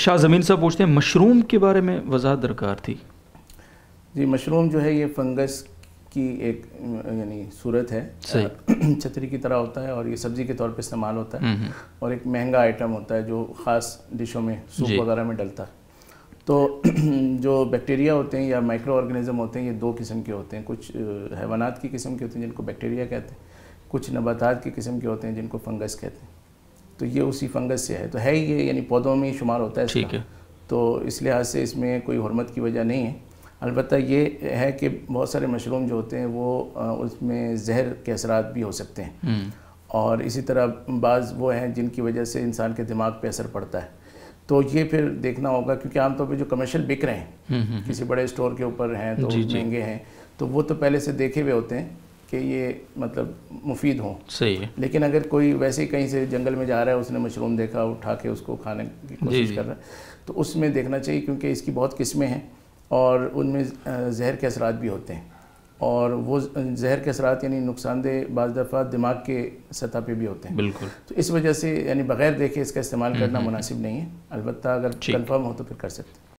शाह ज़मीन साहब पूछते हैं मशरूम के बारे में वजाहत दरकार थी। जी मशरूम जो है ये फंगस की एक यानी सूरत है। छतरी की तरह होता है और ये सब्ज़ी के तौर पे इस्तेमाल होता है। हम्म, हम्म। और एक महँगा आइटम होता है जो ख़ास डिशों में सूप वगैरह में डलता है। तो जो बैक्टीरिया होते हैं या माइक्रो ऑर्गेनिज्म होते हैं ये दो किस्म के होते हैं। कुछ हैवानात की किस्म के होते हैं जिनको बैक्टीरिया कहते हैं कुछ नबातात की किस्म के होते हैं जिनको फंगस कहते हैं। तो ये उसी फंगस से है। तो है ही ये यानी पौधों में ही शुमार होता है ठीक है। तो इस लिहाज से इसमें कोई हरमत की वजह नहीं है। अलबत्त ये है कि बहुत सारे मशरूम जो होते हैं वो उसमें जहर के असरात भी हो सकते हैं। हम्म। और इसी तरह बाज़ वो हैं जिनकी वजह से इंसान के दिमाग पे असर पड़ता है। तो ये फिर देखना होगा क्योंकि आमतौर पे जो कमर्शियल बिक रहे हैं हम्म, हम्म, किसी बड़े स्टोर के ऊपर हैं तो महँगे हैं तो वो तो पहले से देखे हुए होते हैं। कि ये मतलब मुफीद हों। सही है। लेकिन अगर कोई वैसे ही कहीं से जंगल में जा रहा है उसने मशरूम देखा उठा के उसको खाने की कोशिश कर रहा है तो उसमें देखना चाहिए क्योंकि इसकी बहुत किस्में हैं और उनमें जहर के असरात भी होते हैं। और वो जहर के असरात यानी नुकसानदेह बाज़ दफ़ा दिमाग के सतह पे भी होते हैं। बिल्कुल। तो इस वजह से यानी बग़ैर देखे इसका इस्तेमाल करना हम्म, हम्म। मुनासिब नहीं है। अलबत्त अगर कन्फर्म हो तो फिर कर सकते हैं।